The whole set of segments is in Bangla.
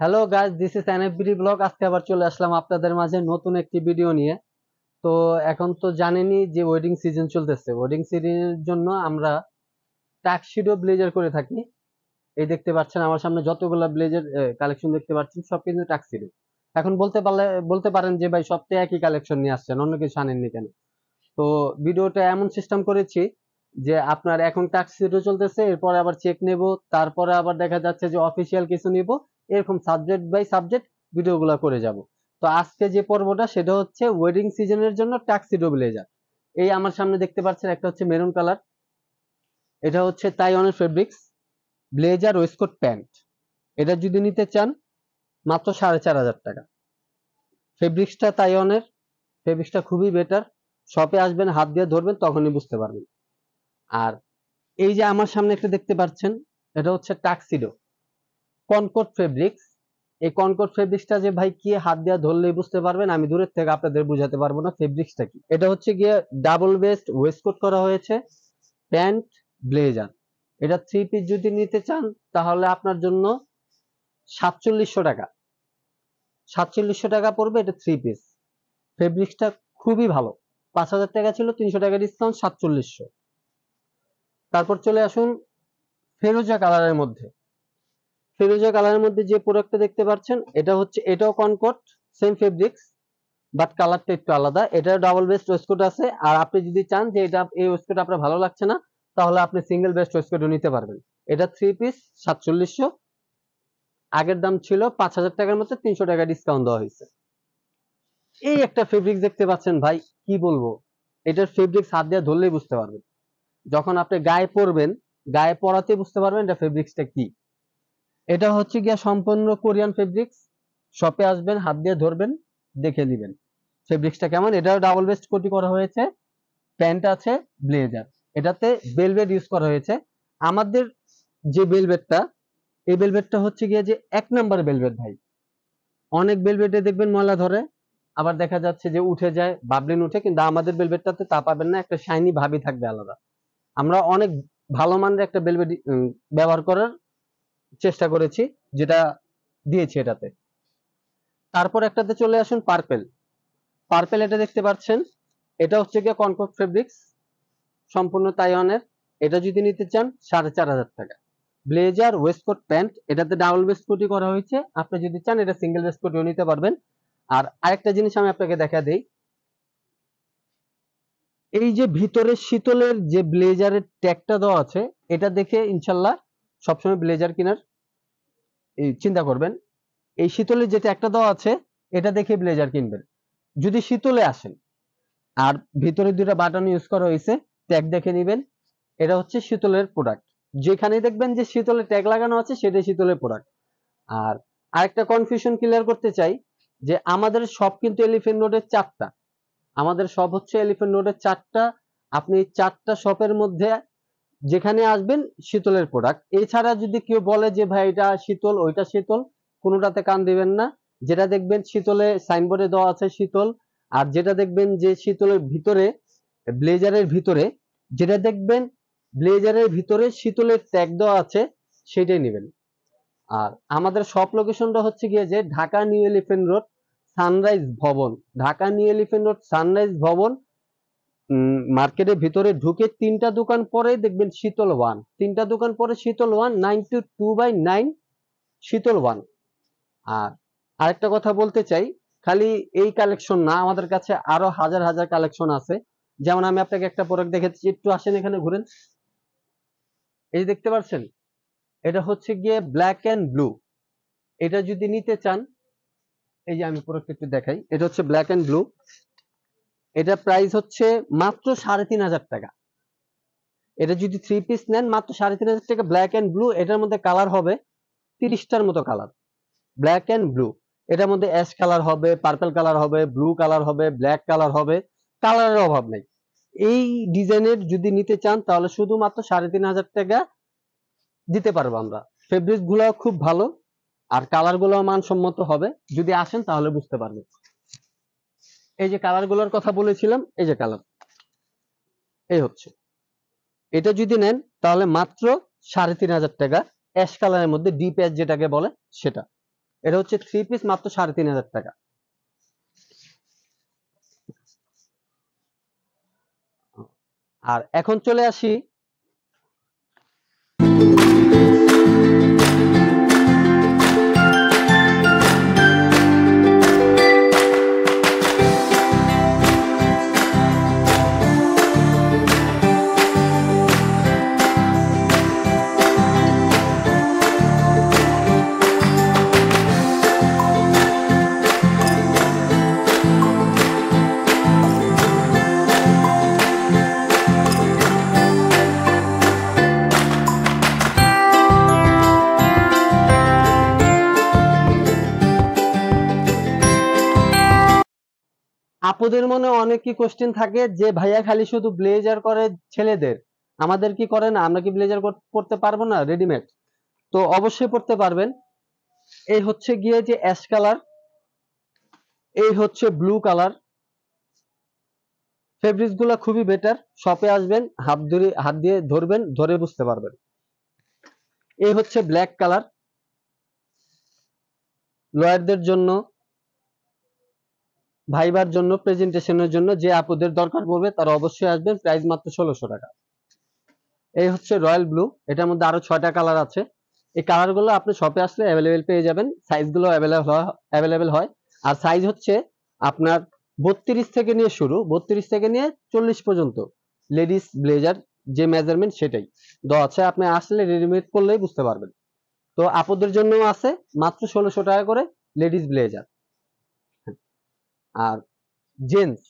Hello guys this is NFBD blog আজকে আবার চলে আসলাম আপনাদের মাঝে নতুন একটি ভিডিও নিয়ে। তো এখন তো জানেনই যে ওয়েডিং সিজন চলতেছে। ওয়েডিং সিজনের জন্য আমরা টাকশিডো ব্লেজার করে থাকি। এই দেখতে পাচ্ছেন আমার সামনে যতগুলো ব্লেজার কালেকশন দেখতে পাচ্ছেন, সব কিন্তু টাকশিডো এখন বলতে পারলে, বলতে পারেন যে ভাই সব একই কালেকশন নিয়ে আসছেন, অন্য কিছু আনেননি কেন? তো ভিডিওটা এমন সিস্টেম করেছি যে আপনার এখন টাকশিডো চলতেছে, এরপরে আবার চেক নেব, তারপরে আবার দেখা যাচ্ছে যে অফিসিয়াল কিছু নিব এরকম সাবজেক্ট বাই সাবজেক্ট ভিডিওগুলো করে যাব। তো আজকে যে পর্বটা, সেটা হচ্ছে ওয়েডিং সিজনের জন্য টাক্সিডো ব্লেজার এই আমার সামনে দেখতে পাচ্ছেন একটা হচ্ছে মেরুন কালার এটা হচ্ছে তাইওয়ানের ফেব্রিক্স ব্লেজার ওয়েস্টকোট প্যান্ট এটা যদি নিতে চান, মাত্র সাড়ে চার হাজার টাকা। ফেব্রিক্সটা তাইওয়ানের ফেব্রিক্সটা খুবই বেটার শপে আসবেন, হাত দিয়ে ধরবেন, তখনই বুঝতে পারবেন। আর এই যে আমার সামনে একটা দেখতে পাচ্ছেন, এটা হচ্ছে টাক্সিডো কনকট ফেব্রিক্স এই কনকট ফেব্রিক্সটা যে ভাই কি হাত দিয়ে ধরলেই বুঝতে পারবেন, আমি দূরের থেকে আপনাদের বুঝাতে পারব না ফেব্রিক্সটা কি। এটা হচ্ছে গিয়ে ডাবল বেস্ট ওয়েস্টকোট করা হয়েছে, প্যান্ট ব্লেজার এটা থ্রি পিস যদি নিতে চান, তাহলে আপনার জন্য সাতচল্লিশশো টাকা। সাতচল্লিশশো টাকা পড়বে এটা থ্রি পিস ফেব্রিক্সটা খুবই ভালো। পাঁচ হাজার টাকা ছিল, তিনশো টাকা ডিসকাউন্ট সাতচল্লিশশো। তারপর চলে আসুন ফেরোজা কালারের মধ্যে। ফিরোজা কালারের মধ্যে যে প্রোডাক্টটা দেখতে পাচ্ছেন, এটা হচ্ছে, এটাও কনকট সেম ফেব্রিক্স বাট কালারটা একটু আলাদা। এটা ডাবল বেস্ট ওয়েস্টকোট আছে। আর আপনি যদি চান যে এটা, এই ওয়েস্টকোট আপনার ভালো লাগছে না, তাহলে আপনি সিঙ্গেল বেস্ট ওয়েস্টকোটও নিতে পারবেন। এটা থ্রি পিস সাতচল্লিশশো। আগের দাম ছিল পাঁচ হাজার টাকার মধ্যে তিনশো টাকা ডিসকাউন্ট দেওয়া হয়েছে। এই একটা ফেব্রিক্স দেখতে পাচ্ছেন ভাই, কি বলব? এটার ফেব্রিক্স হাত দিয়ে ধরলেই বুঝতে পারবেন। যখন আপনি গায়ে পরবেন, গায়ে পরাতে বুঝতে পারবেন এটা ফেব্রিক্সটা কি। এটা হচ্ছে গিয়া সম্পূর্ণ কোরিয়ান ফেব্রিক্স শপে আসবেন, হাত দিয়ে ধরবেন, দেখে নেবেন। ফেব্রিক্সটা কেমন? এটাও ডাবল বেস্ট কোটি করা হয়েছে। প্যান্ট আছে ব্লেজার এটাতে বেলভেট ইউজ করা হয়েছে। আমাদের যে বেলভেটটা এই বেলভেটটা হচ্ছে গিয়ে যে এক নাম্বার বেলভেট ভাই। অনেক বেলভেটে দেখবেন ময়লা ধরে। আবার দেখা যাচ্ছে যে উঠে যায়, বাবলিন উঠে, কিন্তু আমাদের বেলভেটটাতে তা পাবেন না, একটা শাইনি ভাবি থাকবে আলাদা। আমরা অনেক ভালো মানের একটা বেলভেট ব্যবহার করার চেষ্টা করেছি, যেটা দিয়েছি এটাতে। তারপর একটাতে চলে আসুন পার্পেল পার্পেল এটা দেখতে পাচ্ছেন, এটা হচ্ছে গিয়ে কনকট ফেব্রিক্স সম্পূর্ণ তাইওয়ানের এটা যদি নিতে চান, সাড়ে চার হাজার টাকা। ব্লেজার ওয়েস্টকোট প্যান্ট এটাতে ডাবল বেস্ট কোটি করা হয়েছে। আপনি যদি চান, এটা সিঙ্গেল বেস্ট কোটিও নিতে পারবেন। আর আরেকটা জিনিস আমি আপনাকে দেখা দেই। এই যে ভিতরে শীতলের যে ব্লেজারের ট্যাগটা দেওয়া আছে, এটা দেখে ইনশাল্লাহ সবসময় ব্লেজার কেনার চিন্তা করবেন। এই শীতলে যেটা একটা দেওয়া আছে, এটা দেখে ব্লেজার কিনবেন। যদি শীতলে আসেন, আর ভিতরে দুটা বাটন ইউজ করা হয়েছে ট্যাগ দেখে নেবেন। এটা হচ্ছে শীতলের প্রোডাক্ট যেখানে দেখবেন যে শীতলের ট্যাগ লাগানো আছে, সেটাই শীতলের প্রোডাক্ট আর আরেকটা কনফিউশন ক্লিয়ার করতে চাই, যে আমাদের সব কিন্তু এলিফেন্ট রোডের চারটা। আমাদের সব হচ্ছে এলিফেন্ট রোডের চারটা। আপনি চারটা শপের মধ্যে যেখানে আসবেন শীতলের প্রোডাক্ট এছাড়া যদি কেউ বলে যে, ভাই, এটা শীতল, ওইটা শীতল, কোনোটাতে কান দিবেন না। যেটা দেখবেন শীতলে সাইনবোর্ডে দেওয়া আছে শীতল। আর যেটা দেখবেন যে, শীতলের ভিতরে, ব্লেজারের ভিতরে, যেটা দেখবেন ব্লেজারের ভিতরে শীতলের ট্যাগ দেওয়া আছে সেটাই নেবেন। আর আমাদের সব লোকেশনটা হচ্ছে গিয়ে যে, Dhaka new Elephant road Sunrise ভবন। Dhaka new Elephant road Sunrise ভবন মার্কেটের ভিতরে ঢুকে তিনটা দোকান পরে দেখবেন শীতল ওয়ান। তিনটা দোকান পরে Shital one nine two two by nine Shital one. আর আরেকটা কথা বলতে চাই, খালি এই কালেকশন না, আমাদের কাছে আরও হাজার হাজার কালেকশন আছে। যেমন আমি আপনাকে একটা প্রোডাক্ট দেখেছি একটু আসেন এখানে ঘুরেন। এই দেখতে পাচ্ছেন, এটা হচ্ছে গিয়ে ব্ল্যাক অ্যান্ড ব্লু এটা যদি নিতে চান, এই যে আমি প্রোডাক্ট একটু দেখাই, এটা হচ্ছে ব্ল্যাক অ্যান্ড ব্লু এটা প্রাইস হচ্ছে মাত্র সাড়ে তিন হাজার টাকা। এটা যদি থ্রি পিস নেন, মাত্র সাড়ে তিন হাজার টাকা ব্ল্যাক অ্যান্ড ব্লু এটার মধ্যে কালার হবে তিরিশটার মতো কালার ব্ল্যাক অ্যান্ড ব্লু এটার মধ্যে অ্যাশ কালার হবে পার্পল কালার হবে ব্লু কালার হবে ব্ল্যাক কালার হবে কালারের অভাব নেই। এই ডিজাইনের যদি নিতে চান, তাহলে শুধুমাত্র সাড়ে তিন হাজার টাকা দিতে পারব আমরা। ফেব্রিকগুলো খুব ভালো, আর কালারগুলো মানসম্মত হবে। যদি আসেন, তাহলে বুঝতে পারবেন। এই যে কালারগুলোর কথা বলেছিলাম, এই যে কালার এই হচ্ছে। এটা যদি নেন, তাহলে মাত্র সাড়ে তিন হাজার টাকা। অ্যাশ কালারের মধ্যে ডিপ অ্যাশ যেটাকে বলে, সেটা। এটা হচ্ছে থ্রি পিস মাত্র সাড়ে তিন হাজার টাকা। আর এখন চলে আসি আপুদের মনে অনেক কি কোশ্চেন থাকে? যে ভাইয়া খালি শুধু ব্লেজার করে ছেলেদের। আমাদের কি করে না? আমরা কি ব্লেজার করতে পারব না? রেডিমেড তো অবশ্যই পড়তে পারবেন। এই হচ্ছে গিয়ে যে অ্যাশ কালার এই হচ্ছে ব্লু কালার ফেব্রিক্সগুলা খুবই বেটার শপে আসবেন, হাত ধরে হাত দিয়ে ধরবেন, ধরে বুঝতে পারবেন। এই হচ্ছে ব্ল্যাক কালার লয়ারদের জন্য ভাইবার জন্য, প্রেজেন্টেশনের জন্য যে আপুদের দরকার পড়বে, তারা অবশ্যই আসবেন। প্রাইস মাত্র ষোলোশো টাকা। এই হচ্ছে রয়্যাল ব্লু। এটার মধ্যে আরও ছয়টা কালার আছে। এই কালারগুলো আপনি শপে আসলে অ্যাভেলেবেল পেয়ে যাবেন। সাইজগুলো অ্যাভেলেবেল হয়। আর সাইজ হচ্ছে আপনার বত্রিশ থেকে নিয়ে শুরু, বত্রিশ থেকে নিয়ে চল্লিশ পর্যন্ত। লেডিস ব্লেজার যে মেজারমেন্ট সেটাই। দেওয়া আছে, আপনি আসলে রেডিমেড করলেই বুঝতে পারবেন। তো আপুদের জন্য আছে, মাত্র ষোলোশো টাকা করে লেডিস ব্লেজার আর জেন্টস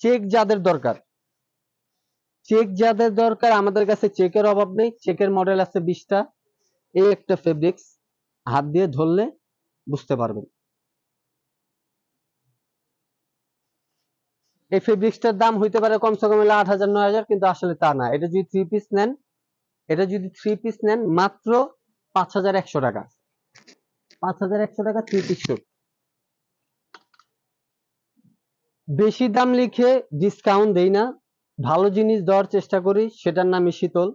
চেক যাদের দরকার। চেক যাদের দরকার, আমাদের কাছে চেকের অভাব নেই। চেকের মডেল আছে বিশটা। এই একটা ফেব্রিক্স হাত দিয়ে ধরলে বুঝতে পারবেন। এই ফেব্রিক্সটার দাম হইতে পারে কমসে কম হলে আট হাজার, নয় হাজার, কিন্তু আসলে তা না। এটা যদি থ্রি পিস নেন, এটা যদি থ্রি পিস নেন, মাত্র পাঁচ হাজার একশো টাকা। পাঁচ হাজার একশো টাকা থ্রি পিস শুট বেশি দাম লিখে ডিসকাউন্ট দেই না। ভালো জিনিস দেওয়ার চেষ্টা করি, সেটার নামই শীতল।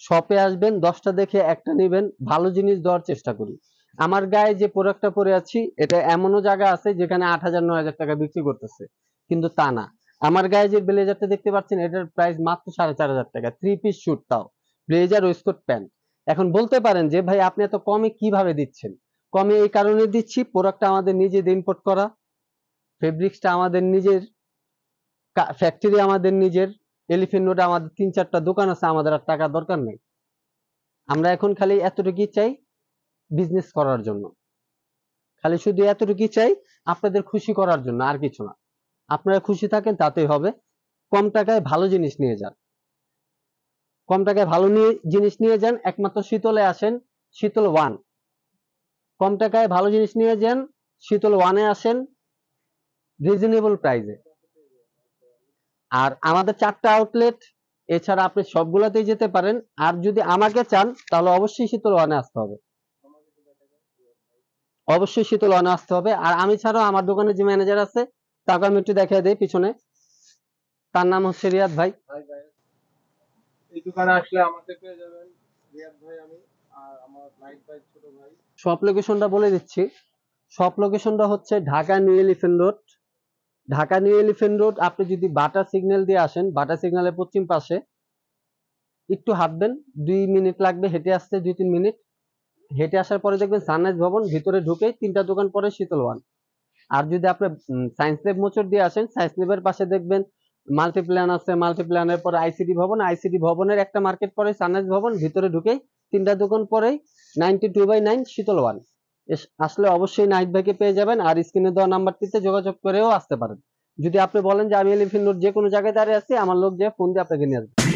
শপে আসবেন, দশটা দেখে একটা নেবেন, ভালো জিনিস দেওয়ার চেষ্টা করি। আমার গায়ে যে প্রোডাক্টটা পরে আছি, এটা এমনও জায়গা আছে যেখানে আট হাজার, নয় হাজার টাকা বিক্রি করতেছে, কিন্তু তা না। আমার গায়ে যে ব্লেজারটা দেখতে পাচ্ছেন, এটার প্রাইস মাত্র সাড়ে চার হাজার টাকা থ্রি পিস শুট তাও ব্লেজার ওয়েস্টকোট প্যান্ট এখন বলতে পারেন যে, ভাই, আপনি এত কমে কীভাবে দিচ্ছেন? কমে এই কারণে দিচ্ছি প্রোডাক্টটা আমাদের নিজেদের ইম্পোর্ট করা। ফেব্রিক্সটা আমাদের নিজের ফ্যাক্টরি আমাদের নিজের এলিফেন্ট রোডে আমাদের তিন চারটা দোকান আছে, আমাদের আর টাকা দরকার নেই। আমরা এখন খালি এতটুকুই চাই বিজনেস করার জন্য। খালি শুধু এতটুকুই চাই আপনাদের খুশি করার জন্য, আর কিছু না। আপনারা খুশি থাকেন, তাতেই হবে। কম টাকায় ভালো জিনিস নিয়ে যান। কম টাকায় ভালো নিয়ে, জিনিস নিয়ে যান, একমাত্র শীতলে আসেন, শীতল ওয়ান। কম টাকায় ভালো জিনিস নিয়ে যান, শীতল ওয়ানে আসেন রিজনেবল প্রাইসে আর আমাদের চারটা আউটলেট এছাড়া আপনি সবগুলোতেই যেতে পারেন। আর যদি আমাকে চান তাহলে অবশ্যই শীতল ওয়ানে আসতে হবে। অবশ্যই শীতল ওয়ানে আসতে হবে। আর আমি ছাড়াও আমার দোকানে যে ম্যানেজার আছে তাকে আমি একটু দেখিয়ে দেই পিছনে। তার নাম হচ্ছে রিয়াদ ভাই। ভাই ভাই এই দোকানে আসলে আমাকে পেয়ে যাবেন রিয়াদ ভাই আমি আর আমার নাইট ভাই ছোট ভাই। শপ লোকেশনটা বলে দিচ্ছি। শপ লোকেশনটা হচ্ছে Dhaka New Elephant Road. Dhaka New Elephant Road, আপনি যদি বাটা সিগন্যাল দিয়ে আসেন, বাটা সিগন্যালের পশ্চিম পাশে, একটু হাঁটবেন, দুই মিনিট লাগবে, হেঁটে আসতে দুই তিন মিনিট। হেঁটে আসার পরে দেখবেন সানরাইজ ভবন, ভিতরে ঢুকে তিনটা দোকান পরে শীতল ওয়ান। আর যদি আপনি সায়েন্স ল্যাব মোচর দিয়ে আসেন সায়েন্স ল্যাবের পাশে দেখবেন মাল্টিপ্ল্যান আছে মাল্টিপ্ল্যানের পরে আইসিডি ভবন আইসিডি ভবনের একটা মার্কেট পরে সানরাইজ ভবন, ভিতরে ঢুকে তিনটা দোকান পরেই ninety two by nine Shital one. আসলে অবশ্যই নাহিদ ভাইকে পেয়ে যাবেন আর স্ক্রিনে দেওয়া নাম্বারটিতে যোগাযোগ করেও আসতে পারেন। যদি আপনি বলেন যে আমি এলিফিন রোড যে কোনো জায়গায় দাঁড়িয়ে আছি, আমার লোক যে ফোন দিয়ে আপনাকে নিয়ে আসবে।